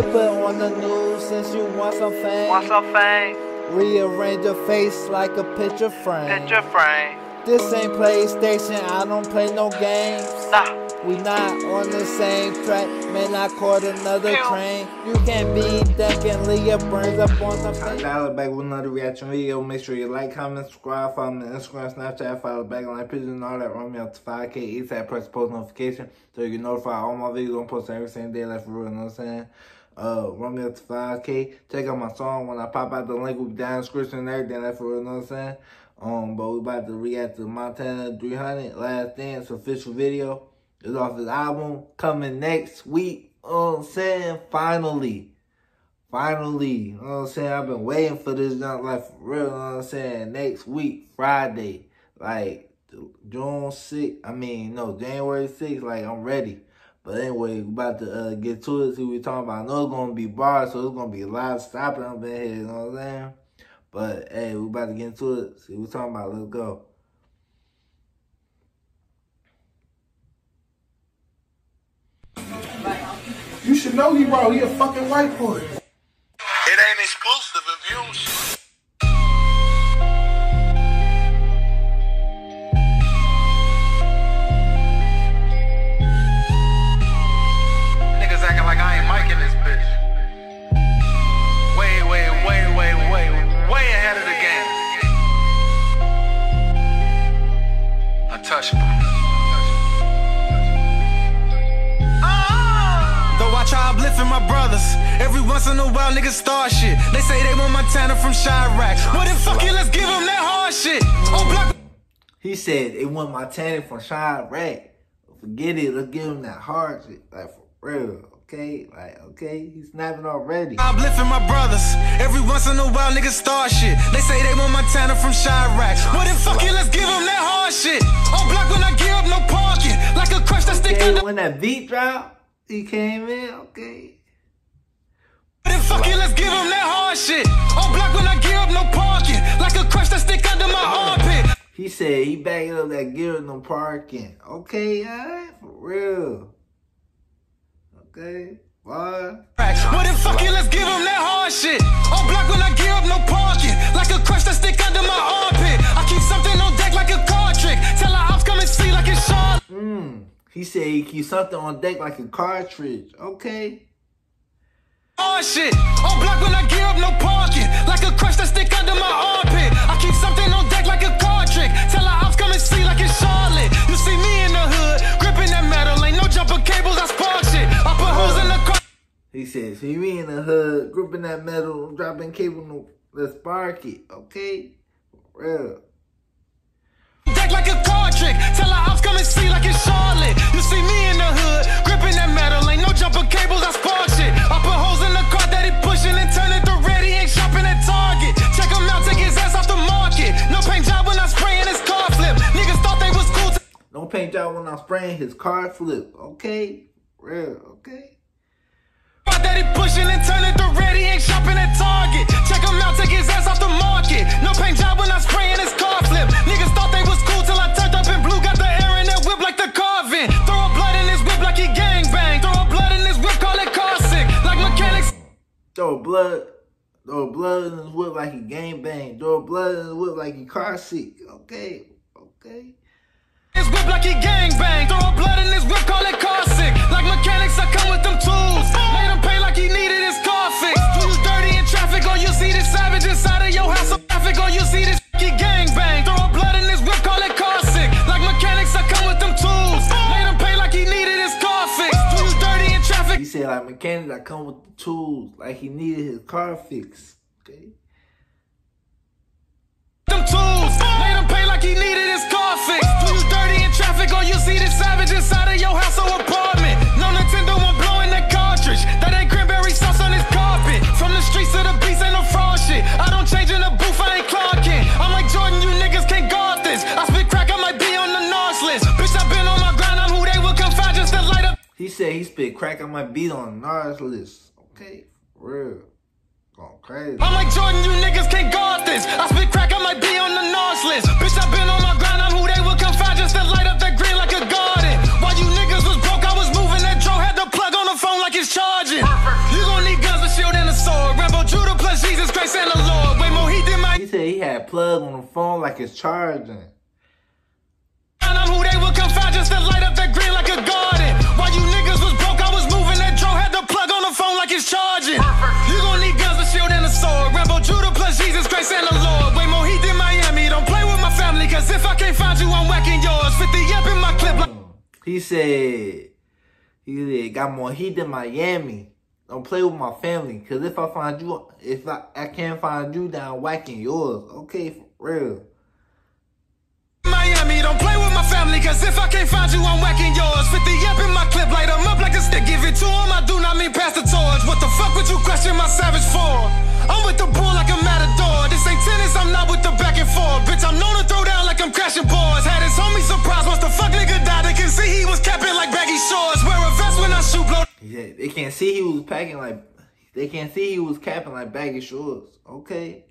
Get put on the news since you want some fame. Want some fame? Rearrange your face like a picture frame. Picture frame. This ain't PlayStation, I don't play no games. Nah. We not on the same track, man. I caught another train. You can't be thinking Leah burns up on some. Dolla back with another reaction video. Make sure you like, comment, subscribe, follow me on Instagram, Snapchat, follow back on pictures and all that. Run me up to 5K ASAP. Press post notification so you get notified all my videos. I'm posting every single day. Like for real, you know what I'm saying? Uh, up to 5K. Check out my song when I pop out the link will be down description and everything. Like for you know what I'm saying? Um, but we about to react to Montana 300 Last Dance official video. It's off his album coming next week. You know what I'm saying? Finally. Finally. You know what I'm saying? I've been waiting for this jump like for real. You know what I'm saying? Next week, Friday. Like June 6th. I mean, no, January 6th. Like, I'm ready. But anyway, we about to uh, get to it. See we talking about. I know it's going to be bars, so it's going to be a lot of stopping up in here. You know what I'm saying? But, hey, we about to get into it. See we talking about. Let's go. You should know he bro. He a fucking white boy. Game. Untouchable. try uplifting my brothers. Every once in a while, niggas shit. They say they want from then fuck let's give them that hard shit. Oh, block. He said they want Montana from Chiraq. Forget it, let's give him that hard shit. Like, for real. Okay, like, okay, he's snapping already. I'm lifting my brothers. Every once in a while, niggas start shit. They say they want Montana from Chiraq. Well, then fuck it, let's give them that hard shit. On block when I give up, no parking. Like a crush that stick okay, when that beat drop. He came in, okay. Then fuck it, let's give him that hard shit. On block when I give up no parking. Like a crush that stick under my armpit. He said he backed up that give up no parking. Okay, alright, for real. Okay, What? Well then fuck it, let's give him that hard shit. On block when I give up no parking. Like a crush that stick under my armpit. I keep something on deck like a card trick. Tell her ops come and see like it's Charlotte. Mmm. He said he keep something on deck like a cartridge. Okay. Oh shit! On block when I give up no parking. Like a crush that stick under my armpit. Said, see me in the hood, gripping that metal, dropping cable, no, let's spark it. Okay? Real like a card trick. Tell her ops come and see like it's Charlotte. You see me in the hood, gripping that metal. Ain't no jumper cables, I spark shit. I put holes in the car that he pushing and turn it to red. He ain't shopping at Target. Check him out, take his ass off the market. No paint job when I spraying his car flip. Niggas thought they was cool. no paint job when I'm spraying his car flip. Okay? Real, okay? He pushing and turn it to red. He ain't shopping at Target. Check him out, take his ass off the market. No paint job when I his car flip. Niggas thought they was cool till I turned up in blue. Got the air in that whip like the carving. Throw a blood in his whip like he gang bang. Throw a blood in his whip, call it car sick. Like mechanics. Throw blood. Throw blood in his whip like he gang bang. Throw blood in his whip like he car sick. Okay. Okay. His whip like he gang bang. Throw a blood in his whip, call it car sick. Like mechanics, I come with come with the tools. Like he needed his car fixed. Okay. said he spit crack on my beat on Nas list. Okay, real. Going crazy. I'm like Jordan, you niggas can't guard this. I spit crack on my beat on the Nas list. Bitch, i been on my grind, I'm who they would confide just to light up that green like a garden. While you niggas was broke, I was moving that dro, had the plug on the phone like it's charging. You gon' need guns, a shield, and a sword. Rambo Judah plus Jesus Christ and the Lord. Way more heat than my. He said he had plug on the phone like it's charging. He said, he said, got more heat than Miami. Don't play with my family, cause if I find you, if I, I can't find you, then I'm whacking yours. Okay, for real. Miami, don't play with my family, cause if I can't find you, I'm whacking yours. 50 up in my clip, light 'em up like a stick. Give it to 'em, I do not mean pass the torch. What the fuck would you question my savage for? I'm with the bull like a matador. This ain't tennis, I'm not with the back and forth. Bitch, I'm known to throw down like I'm crashing boards. Had his homie surprised once the fuck nigga died. They can see he was capping like baggy shorts. Wear a vest when I shoot, blow. Yeah, they can't see he was packing like, they can't see he was capping like baggy shorts. Okay.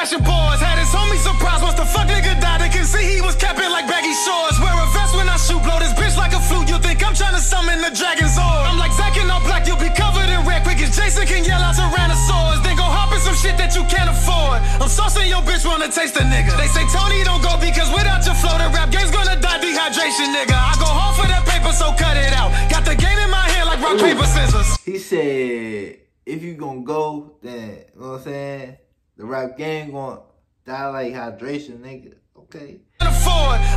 Crashing boards, had his homie surprised once the fuck nigga died. They can see he was capping like baggy shorts. Wear a vest when I shoot, blow this bitch like a flute. You think I'm trying to summon the Dragonzord? I'm like Zack in all black, you'll be covered in red. Quick as Jason can yell out Tyrannosaurus. Then go hop in some shit that you can't afford. I'm saucing your bitch, wanna taste a nigga. They say Tony don't go because without your flow, the rap game's gonna die dehydration, nigga. I go hard for that paper, so cut it out. Got the game in my hand like rock, paper, scissors. He said, if you gonna go, then, you know what I'm saying? The rap game gonna die like hydration, nigga. Okay. I'm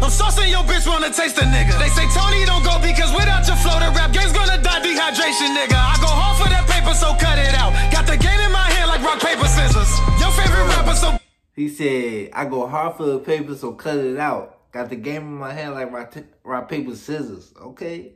saucing your bitch, wanna taste a nigga. They say Tony don't go because without your flow, the rap game's gonna die dehydration, nigga. I go hard for that paper, so cut it out. Got the game in my hand like rock, paper, scissors. Your favorite rapper, so He said, I go hard for the paper, so cut it out. Got the game in my hand like rock, rock paper, scissors. Okay.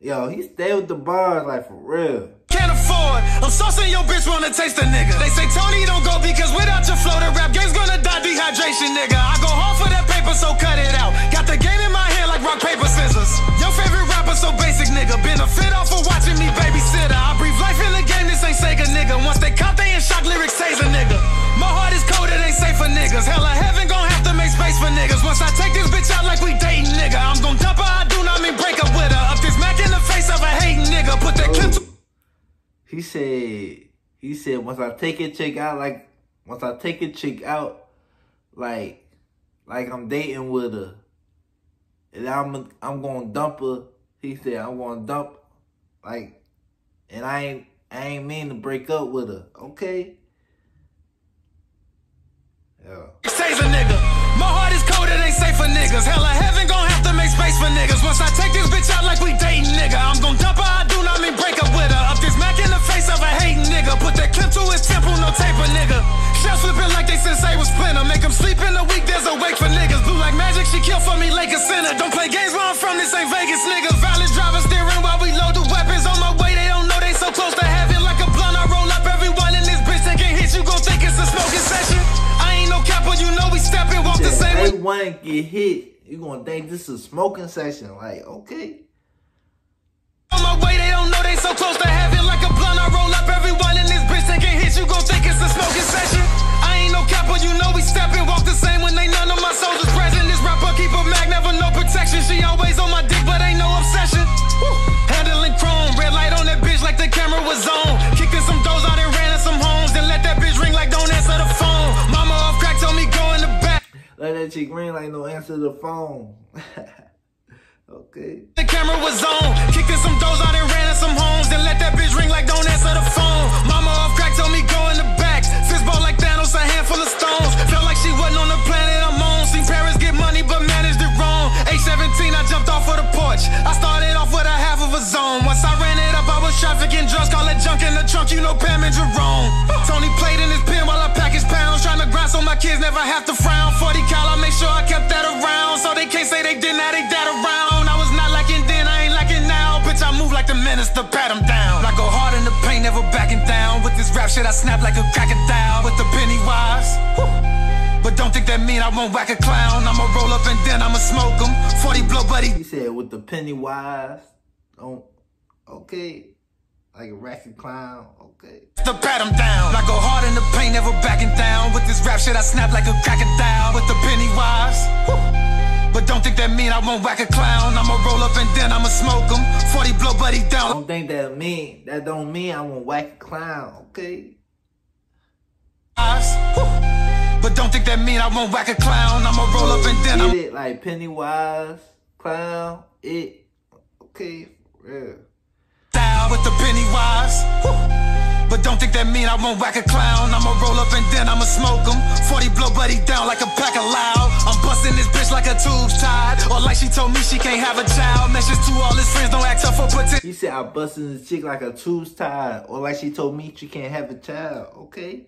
Yo, he stay with the bars like for real. Can't afford. I'm saucing your bitch, wanna taste a nigga. They say Tony don't go because without your flow, the rap game's gonna die dehydration, nigga. I go hard for that paper, so cut it out. Got the game in my hand like rock, paper, scissors. Your favorite rapper, so basic, nigga. Benefit off of watching me babysitter. I breathe life in the game, this ain't Sega, nigga. Once they caught, they in shock lyrics, a nigga. My heart is cold, it ain't safe for niggas. Hella heaven gon' have to make space for niggas. Once I take this bitch out like we dating, nigga. I'm gon' dump her, I do not mean break up with her. Up this Mac in the face of a hating nigga. Put that clip to He said, he said, once I take a chick out, like, once I take a chick out, like, like I'm dating with her, and I'm, I'm gonna dump her. He said, I'm gonna dump, like, and I ain't, I ain't mean to break up with her. Okay. Yeah. Says a nigga. My heart is cold, it ain't safe for niggas. Hella heaven gon' have to make space for niggas. Once I take this bitch out like we dating, Don't play games where I'm from, this ain't Vegas, nigga. Violent driver steering while we load the weapons on my way. They don't know they so close to heaven. Like a blunt, I roll up everyone in this bitch taking hits. You gon' think it's a smoking session. I ain't no capper, you know we stepping, walk the same way. everyone get hit. You gonna think this is a smoking session? Like, okay. On my way, they don't know they so close to heaven. Like a blunt, I roll up everyone in this bitch taking hits. You gon' think it's a smoking session. No capper, you know we stepping, walk the same when they none of my soldiers present. This rapper keep a mag, never no protection. She always on my dick, but ain't no obsession. Woo. Handling chrome, red light on that bitch like the camera was on. Kicked in some doors out and ran in some homes. Then let that bitch ring like don't answer the phone. Mama off crack told me go in the back. Let that chick ring like no answer the phone. okay. The camera was on. Kicked in some doors out and ran in some homes. Then let that bitch ring like don't answer the phone. Mama off crack told me go in the back. Fistball like Thanos, a handful of stones. Felt like she wasn't on the planet I'm on. Seen parents get money but managed it wrong. Age 17, I jumped off of the porch. I started off with a half of a zone. Once I ran it up, I was trafficking drugs. Call it junk in the trunk, you know Pam and Jerome. Tony played in his pen while I pack his pounds. Trying to grind so my kids never have to frown. 40 cal, I make sure I kept that around. So they can't say they didn't have they dad around. I was not lacking then, I ain't lacking now. Bitch, I move like the minister, pat him down. I go hard in never backing down. With this rap shit, I snap like a cracking crocodile. With the Pennywise. Woo. But don't think that mean I won't whack a clown. I'ma roll up and then I'ma smoke him. 40 blow buddy. He said with the Pennywise. Don't. Okay. Like a racket clown. Okay. to pat him down. I go hard in the paint, never backing down. With this rap shit, I snap like a crocodile. With the Pennywise. Woo. But don't think that mean I won't whack a clown. I'ma roll up and then I'ma smoke him. 40 blow buddy down. Don't think that mean that don't mean I won't whack a clown. Okay. But don't think that mean I won't whack a clown. I'ma roll up and then I'm. It like Pennywise, clown, it. Okay, yeah. Style with the Pennywise. But don't think that mean I won't whack a clown. I'ma roll up and then I'ma smoke 'em. 40 blow buddy down like a pack of loud. I'm busting this bitch like a tube's tied. Or like she told me she can't have a child. Message to all his friends, don't act tough for potential. He said I busted this chick like a tube's tied. Or like she told me she can't have a child. Okay.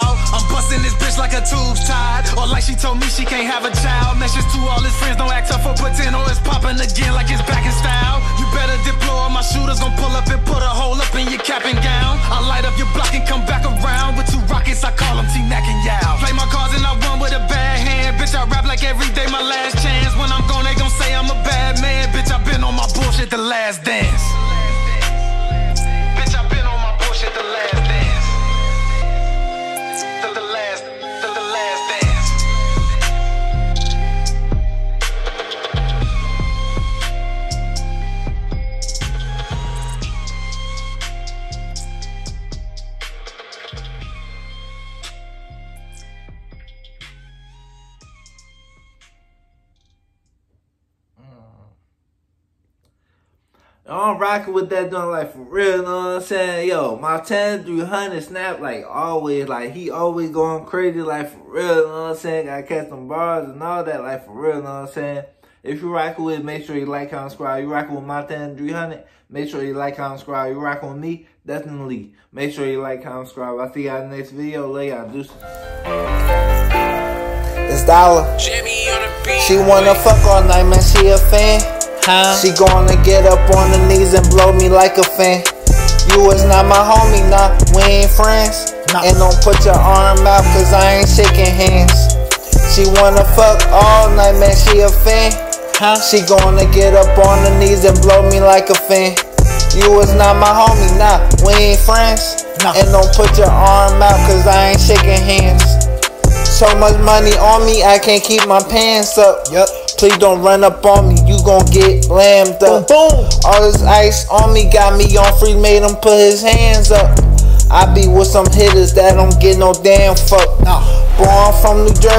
Oh, I'm busting this bitch like a tube's tied. Or like she told me she can't have a child. Message to all his friends, don't act tough for pretend. Or it's popping again like it's back in style. Deploy, my shooters gon' pull up and put a hole up in your cap and gown. I light up your block and come back around with two rockets. I call them T-Mac and Yao. Play my cards and I won with a bad hand. Bitch, I rap like every day my last chance. When I'm gone, they gon' say I'm a bad man. Bitch, I been on my bullshit the last dance. I'm rocking with that doing like for real, you know what I'm saying? Yo, Montana 300 snap like always, like he always going crazy like for real, you know what I'm saying? Gotta catch some bars and all that like for real, you know what I'm saying? If you rocking with, make sure you like, comment, subscribe. You rocking with Montana 300, make sure you like, comment, subscribe. You rocking with me, definitely. Make sure you like, comment, subscribe. I'll see y'all in the next video. Lay y'all. Deuces. It's Dolla. She wanna fuck all night, man. She a fan. She gonna get up on her knees and blow me like a fan. You is not my homie, nah. We ain't friends. And don't put your arm out, cause I ain't shaking hands. She wanna fuck all night, man. She a fan. Huh? She gonna get up on her knees and blow me like a fan. You is not my homie, nah. We ain't friends. And don't put your arm out, cause I ain't shaking hands. So much money on me, I can't keep my pants up. Yep. Please don't run up on me, you gon' get lammed up. Boom, boom. All this ice on me got me on free, made him put his hands up. I be with some hitters that don't get no damn fuck. Nah. Born from New Jersey.